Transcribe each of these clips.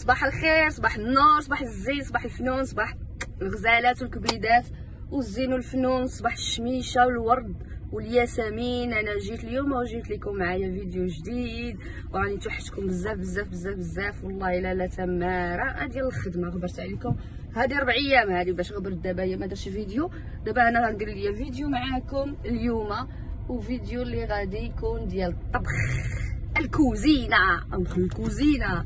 صباح الخير صباح النور صباح الزين صباح الفنون صباح الغزالات والكبيدات والزين والفنون صباح الشميشة والورد والياسمين. أنا جيت اليوم وجيت لكم معايا فيديو جديد وراني توحشتكم بزاف بزاف بزاف بزاف. والله الا لا تماره ديال الخدمة غبرت عليكم. هذه ربع أيام هذه باش غبرت دابا هي ما درتش فيديو. دابا أنا غندير ليا فيديو معاكم اليوم وفيديو اللي غادي يكون ديال الطبخ الكوزينة. ندخل الكوزينة.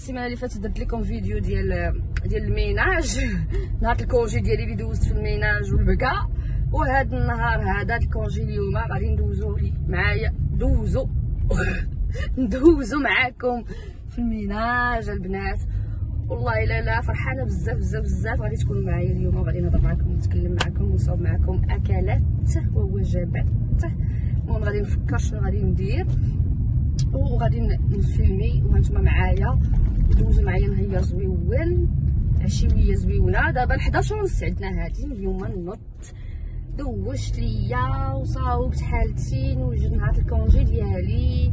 السيمانة اللي فاتت درت لكم فيديو ديال ديال ال ménage. نهار ال congé ديالي اللي دوزت في ال ménage والبكا وهذا النهار هذا ال congé اليوم غادي ندوزو معايا. دوزو. ندوزو معاكم في ال ménage البنات. والله لا لا فرحانة بزاف بزاف بزاف. غادي تكونوا معايا اليوم وغادي نهضر معكم ونتكلم معكم ونصاوب معكم أكلات ووجبات. المهم غادي نفكر شنو غادي ندير. وغادي نفيلمي وأنتم معايا. دوزو معايا نهار زويون عشيويه زويونة. دابا 11 ونص عندنا هادي. اليوم نوض دوشت ليا وصاوبت حالتي. نوجد نهار الكونجي ديالي.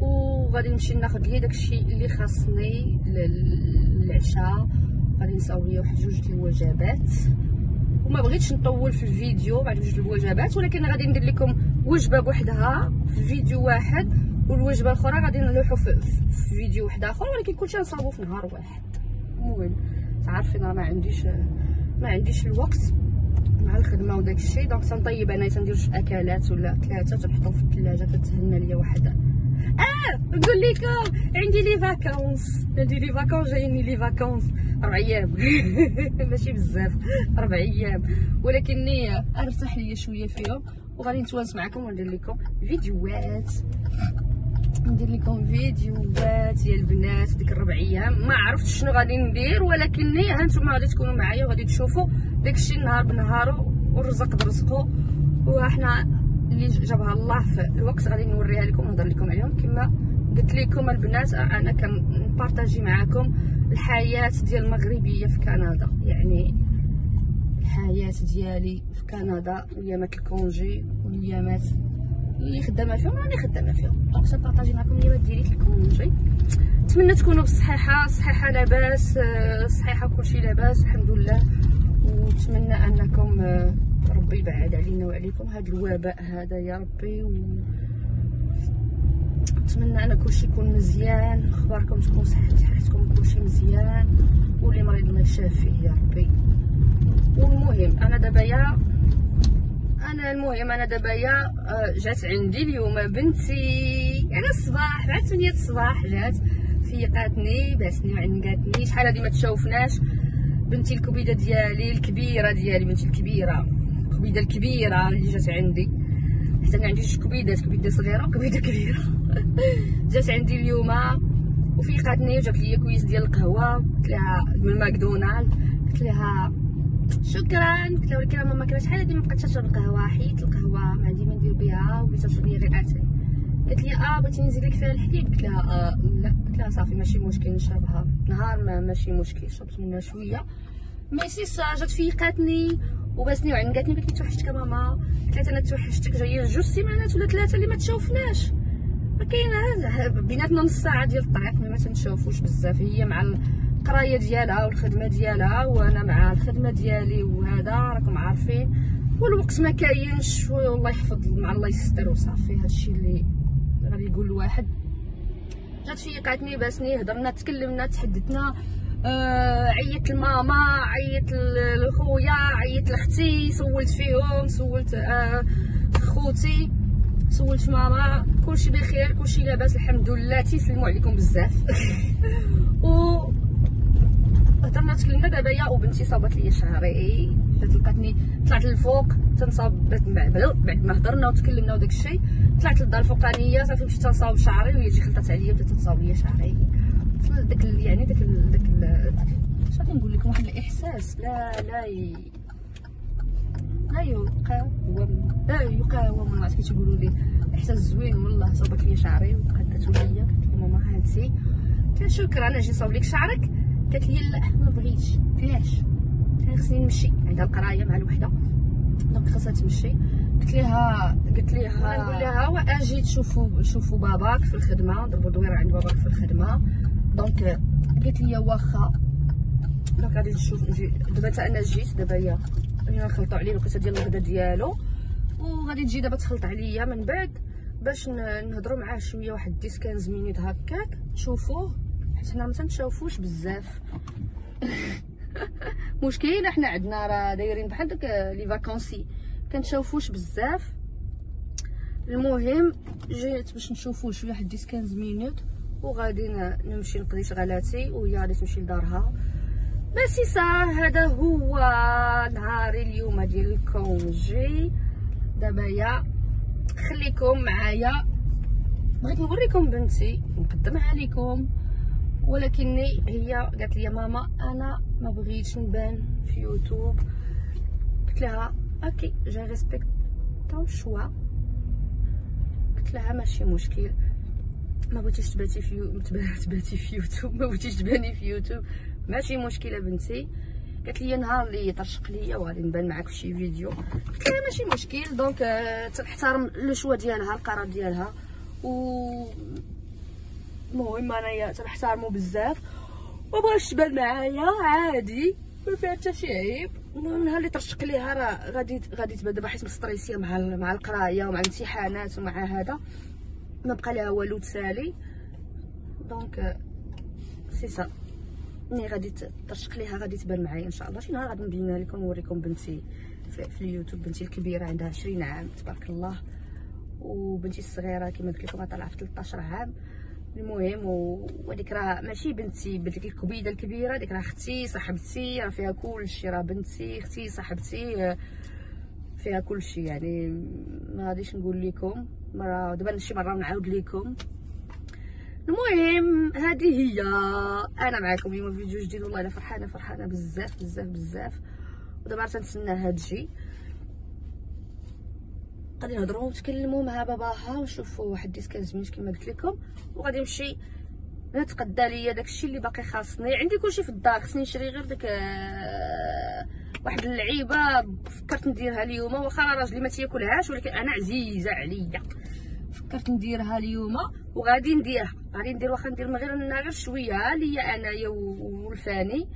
وغادي نمشي ناخذ لي داكشي اللي خاصني للعشاء. غادي نساوي ليا واحد جوج ديال الوجبات. وما بغيتش نطول في الفيديو بعد جوج الوجبات. ولكن غادي ندير لكم وجبة بوحدها. في فيديو واحد. والوجبة الأخرى غادي نلوحو في, في فيديو واحد آخر ولكن كلشي نصاوبو في نهار واحد. المهم تعرفين راه ما عنديش ما عنديش الوقت مع الخدمة وداك الشيء donc تنطيب أنا تندير جوج أكلات ولا ثلاثة تنحطهم في الثلاجة كتهنى ليا وحده آه! نقول لكم عندي les vacances عندي les vacances جاييني les vacances ربع أيام. ماشي بزاف. ربع أيام. ولكني أرتاح ليا شوية فيهم وغادي نتوانس معكم وندير لكم فيديوهات. ندير لكم فيديوهات ديال البنات ديك الربع أيام. ما عرفتش شنو غادي ندير ولكني ها نتوما غادي تكونوا معايا وغادي تشوفوا داكشي نهار بنهارو والرزق برزقو. وحنا اللي جابها الله في الوقت غادي نوريها لكم نهضر لكم عليهم. كما قلت لكم البنات أنا كن partager معاكم الحياة ديال المغربية في كندا. يعني الحياة ديالي في كندا ايامات ال congé والايامات اللي خدامة فيهم راني خدامة فيهم. donc تن partager معكم الايامات ديالي في ال congé نتمنى تكونوا بالصحيحه صحيحة لاباس صحيحة كلشي لاباس الحمد لله ونتمنى انكم ربي يبعد علينا وعليكم. هذا الوباء هذا يا ربي. نتمنى أن كلشي يكون مزيان أخباركم تكون صحتكم كلشي مزيان. واللي مريض الله يشافيه يا ربي. والمهم أنا دابا يا المهم أنا دابا يا جات عندي اليوم بنتي. على الصباح بعد 8 الصباح جات فيقاتني باسني وعنقاتني شحال هادي ما تشوفناش. بنتي الكبيدة ديالي الكبيرة ديالي بنتي الكبيرة. الكبيده الكبيرة اللي جات عندي. حتى أنا عندي جوج كبيدات كبيدة صغيرة وكبيده كبيرة. جات عندي اليوم وفيقاتني وجابت لي كويس ديال القهوة. قلت لها من ماكدونالد قلت لها شكرا. قلت لها ولكن ماما كانت شحال هادي ما بقيتش تشرب القهوة. حيت القهوة ما عندي ما ندير بها وبغيت نشرب ليا غير اتاي قالت لي آه بغيتي نزيد لك فيها الحليب قلت لها آه لا. قلت لها صافي ماشي مشكل نشربها نهار ما ماشي مشكل. شربت منها شوية. سا جات فيقاتني وباسني وعنقاتني قالت لي توحشتك ماما. قلت لها أنا توحشتك جاية جوج سيمانات ولا ثلاثة اللي ما تشوفناش. ما كاين بيناتنا نص ساعة ديال الطريق ما تنشوفوش بزاف. هي مع القراية ديالها والخدمة ديالها وأنا مع الخدمة ديالي وهذا راكم عارفين. والوقت ما كاينش والله يحفظ مع الله يستر وصافي. هادشي اللي غادي يقول الواحد. جات فيقاتني باسني هضرنا تكلمنا تحدثنا. آه عيطت لماما عيطت لخويا عيطت لأختي. سولت فيهم سولت آه خوتي سولت ماما. كلشي بخير كلشي لاباس الحمد لله. تيسلموا عليكم بزاف. و هضرنا تكلمنا دابا يا وبنتي صابت لي شعري. لقاتني طلعت للفوق تنصاب بعد ما هضرنا وتكلمنا وداك الشيء طلعت للدار الفوقانية صافي مشيت تنصاوب شعري وهي تجي خلطات عليا بدات تنصاوب ليا شعري. داك يعني داك داك غادي نقول لكم واحد الإحساس لا لا ي... لا يقاوم لا يقاوم ما عرفت كيف تقولوا لي. إحساس زوين والله صوبت لي شعري وقدته ليا لي ماما هانتي شكرا أنا أجي نصوب لك شعرك. قالت لي لا ما بغيتش. علاش خصني نمشي. عندها القراية مع الوحدة. donc خاصها تمشي. قلت لها قلت لها نقول لها وأجي تشوفوا شوفوا باباك في الخدمة. ضربوا دويرة عند باباك في الخدمة. donc قالت لي واخا. donc غادي نشوف دابا حتى أنا جيت دابا هي غادي نخلطوا عليه الوقيته ديال الغدا ديالو. وغادي تجي دابا تخلط عليا من بعد باش نهضروا معاه شوية واحد 10 15 minutes هكاك. تشوفوه حنا ما تنشوفوش بزاف. مشكلين حنا عندنا راه دايرين بحال داك les vacanciers. كنشوفوش بزاف. المهم جيت باش نشوفو شوية واحد 10 15 minutes وغادي نمشي نقضي شغلاتي وهي غادي تمشي لدارها. بس سا هذا هو نهاري اليوم ديال ال congé. دابا يا خليكم معايا. بغيت نوريكم بنتي نقدمها لكم ولكني هي قالت لي ماما أنا ما بغيتش نبان في يوتيوب. قلت لها OK je respecte ton choix قلت لها ماشي مشكل. ما بغيتيش تباني في تباني في يوتيوب ما بغيتيش تباني في يوتيوب. ماشي مشكلة بنتي. قالت لي نهار اللي طرشق ليا وغادي نبان معاك في شي فيديو. قلت لها ماشي مشكل. donc تنحترم le choix ديالها القرار ديالها. و المهم انايا تنحترمو بزاف. ما بغاش تبان معايا عادي. ما فيها حتى شي عيب. نهار اللي طرشق ليها راه غادي غادي تبان. دابا حيت مستريسية مع مع القراية ومع الامتحانات ومع هذا. ما بقى لها والو تسالي. donc c'est ça ملي غادي ترشق ليها غادي تبان معايا إن شاء الله. شي نهار غادي نبينها لكم نوريكم بنتي في, في اليوتيوب بنتي الكبيرة عندها 20 عام تبارك الله. وبنتي الصغيرة كما قلت لكم طالعه في 13 عام. المهم وهذيك راه ماشي بنتي بنتك الكبيدة الكبيرة ديك راه أختي صاحبتي راه فيها كلشي راه بنتي أختي صاحبتي فيها كلشي يعني. ما غاديش نقول لكم مره دابا شي مرة نعاود لكم المهم هذه هي. أنا معكم اليوم فيديو جديد والله أنا فرحانة فرحانة بزاف بزاف بزاف. ودابا تنتسنى الشيء. غادي نهضروا ونتكلموا مع باباها ونشوفوا واحد ديس كنزمينش كما قلت لكم. وغادي نمشي نتقدى ليا داكشي اللي باقي خاصني. عندي كلشي في الدار خصني نشري غير داك آه، واحد اللعيبة فكرت نديرها اليوم. واخا راجلي ما تياكلهاش ولكن أنا عزيزة عليا. فكرت نديرها اليوم وغادي نديرها. غادي ندير واخا ندير من غير غير شوية. ليا أنايا والفاني.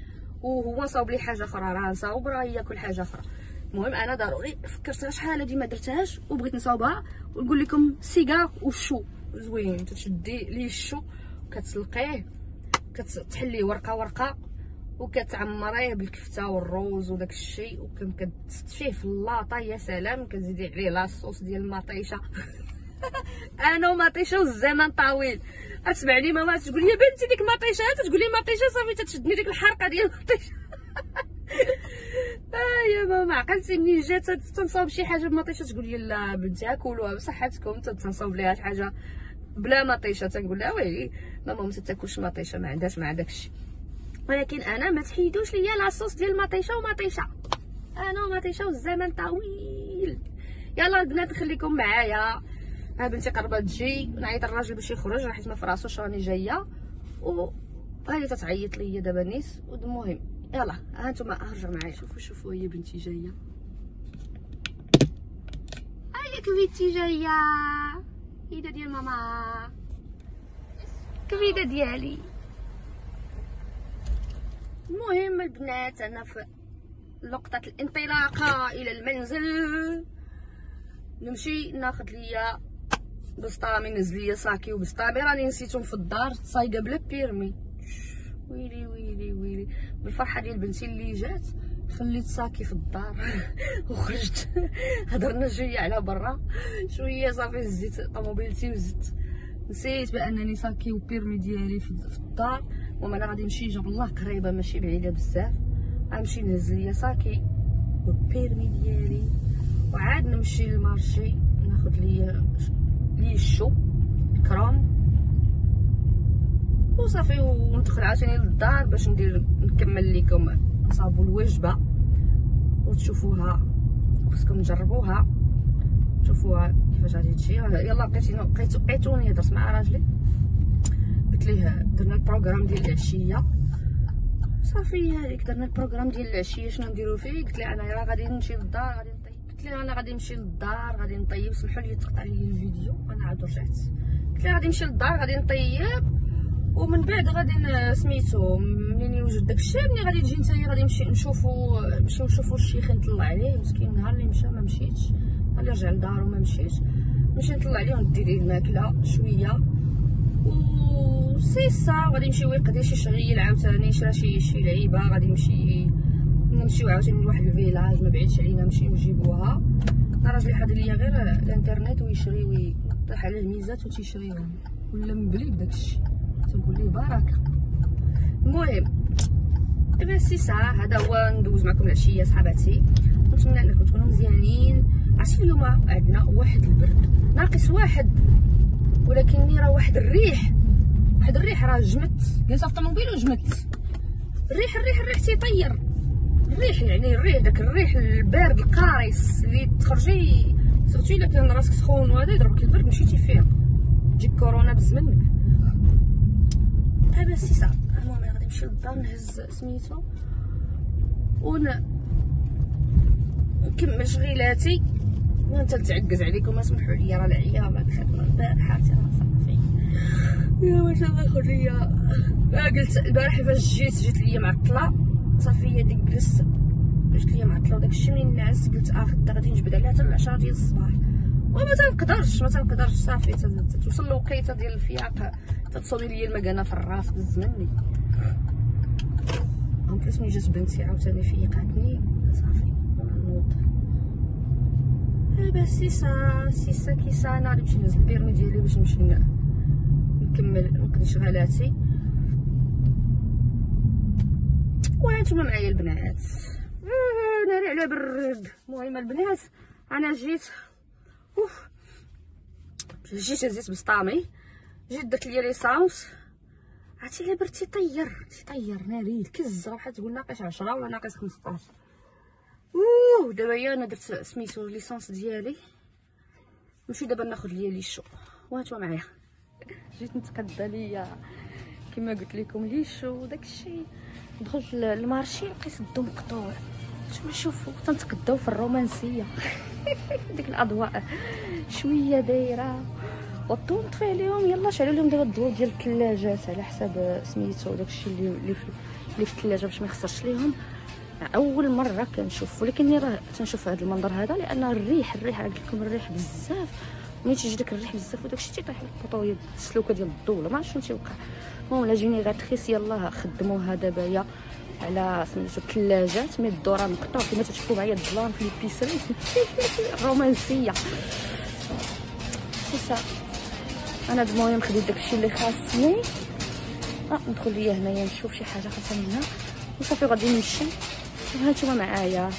وهو صاوب لي حاجة أخرى راه نصاوب راه ياكل حاجة أخرى. المهم أنا ضروري فكرتها شحال هادي ما درتهاش وبغيت نصاوبها ونقول لكم سيجار والشو زوين تشدي ليه الشو كتسلقيه كتحليه ورقة ورقة وكتعمريه بالكفتة والروز وداك الشيء وكتستفيه في اللاطه يا سلام كتزيدي عليه لاصوص ديال المطيشة. أنا ومطيشة والزمان طويل. اسمعني ماما تقول لي بنتي ديك المطيشة تقول لي مطيشه صافي تتشدني ديك الحرقه ديال المطيشة. آه يا ماما عقلتي منين جات. تنصاوب شي حاجة بمطيشة تقول لي لا بنتي كولوها بصحتكم. تنصاوب ليها شي حاجة بلا مطيشة تنقول لها ويلي. ماما ما تاكلش مطيشة؟ ما عندهاش مع داكشي ولكن أنا ما تحيدوش ليا لاصوص ديال المطيشه ومطيشة. أنا ومطيشة والزمن طويل. يلا البنات نخليكم معايا. ها بنتي قربت تجي. نعيط الراجل باش يخرج راه حيت ما فراسوش راني جاية. و هذه تتعيط ليا دابا نيس. المهم يلا ها أنتم أرجعوا معايا. شوفوا شوفوا هي بنتي جاية. هاي كبيتي جاية. ايده ديال ماما. كبيده ديالي. المهم البنات أنا في نقطه الانطلاقة إلى المنزل. نمشي ناخذ ليا بسطامي نزل ليا صاكي وبسطامي راني نسيتهم في الدار صايقة بلا بيرمي. ويلي ويلي ويلي. بالفرحة ديال بنتي اللي جات خليت صاكي في الدار. وخرجت. هضرنا شوية على برا. شوية صافي ديت طوموبيلتي وزدت. نسيت بأنني صاكي و permis ديالي في الدار. وما أنا غادي نمشي جاب الله قريبة ماشي بعيدة بزاف. غنمشي نهز ليا صاكي وال permis ديالي. وعاد نمشي لل marché ناخذ ليا لي الشو la crème. وصافي وندخل عاوتاني للدار باش ندير نكمل لكم نصاوبوا الوجبة. وتشوفوها خصكم تجربوها. شوفوها كيفاش غادي تجي. يلا بقيتي بقيت عيطوني هضرت مع راجلي. قلت ليه درنا ال programme ديال العشية. صافي هذيك درنا ال programme ديال العشية شنو نديرو فيه؟ قلت لها أنا غادي نمشي للدار غادي نطيب. قلت لها أنا غادي نمشي للدار غادي نطيب. سمحوا لي تقطع لي الفيديو. أنا عاد رجعت. قلت لها غادي نمشي للدار غادي نطيب. ومن بعد غادي سميتو منين يوجد داكشي ملي غادي تجي نتايا غادي نمشي نشوفو نمشيو نشوفو الشيخ نطلع عليه مسكين النهار اللي مشى ما مشيتش. غادي رجع لدارو ما مشيتش. نمشي نطلع عليه وندي ليه الماكلة شوية. و سي سا غادي نمشيو يقضي شي شغيل عاوتاني شرا شي شي لعيبة غادي نمشي نمشيو عاوتاني لواحد ال village ما بعيدش علينا نمشيو نجيبوها. راجلي حاضر ليا غير الانترنت ويشري ويطيح عليه الميزات وتيشريهم. ولا مبلي بداكشي تنقول ليه بركة. المهم دابا سي ساعه هذا هو ندوز معكم العشية صحاباتي. نتمنى أنكم تكونوا مزيانين. عرفتي اليوم عندنا واحد البرد. ناقص واحد. ولكن راه واحد الريح. واحد الريح راه جمت. جالسه في الطوموبيل وجمت. الريح الريح الريح تيطير. الريح يعني الريح داك الريح البارد القارص اللي تخرجي سيرتو إلا كان راسك سخون وهذا يضربك البرد مشيتي فيه. تجيك كورونا بزمنك. دابا c'est صعب المهم غادي نمشي للدار نهز سميتو. ونكمل شغيلاتي. وأنت تعكز عليكم اسمحوا لي راه العيا هاد الخدمه البارحه راه صافي. يا واش الله يخلي ليا قلت البارح فاش جيت جيت ليا معطله صافي هي ديك جلست. جيت ليا معطله وداكشي منين نعس قلت آه غدا غادي نجبد عليها حتى العشرة ديال الصباح. وما تنقدرش ما تنقدرش صافي توصل الوقيته ديال الفياق. تتصوني ليا المكانه في الراس بالزمني en plus ملي جات بنتي عاوتاني فيقاتني صافي. نوض دابا سيسا سيسا كيسا أنا غادي نمشي نهز ال permis ديالي باش نمشي نكمل نقضي شغالاتي. وأنتم معايا البنات. آه، ناري على برد. المهم البنات أنا جيت. أوف. جيت هزيت بسطامي. جيت درت ليا ليسانس عرفتي الا برد تيطير تيطير ناري راه بحال تقول ناقص 10 ولا ناقص 15 أوه دابا هي أنا درت سميتو ليسانس ديالي. نمشي دابا ناخذ ليا لي شو. وانتوا معايا. جيت نتقدى ليا. كما قلت لكم لي شو داكشي دخلت للمارشي لقيت الضو مقطوع نتوما شوفوا تنتقداو في الرومانسية. ديك الأضواء شوية دايرة. والضو مطفي عليهم. يلا شعلوا لهم دابا الضوء ديال الثلاجات على حساب سميتو داكشي اللي اللي في الثلاجه باش ما يخسرش ليهم. أول مرة كنشوف ولكن راه تنشوف هذا المنظر هذا لأن الريح الريح قلت لكم الريح بزاف. ملي تيجي داك الريح بزاف وداكشي تيطيح البوطويات السلوكة ديال الضو. ولا ما عرفتش شنو تيوقع. المهم لا génératrice يلاه خدموها دابا على سميتو الثلاجات مي الدورة مقطوع كما تشوفوا معايا الظلام في البيسري رومانسية. أنا المهم خديت داكشي اللي خاصني. آه ندخل ليا هنايا نشوف شي حاجة خاصها منها. وصافي غادي نمشي. هانتوما معايا.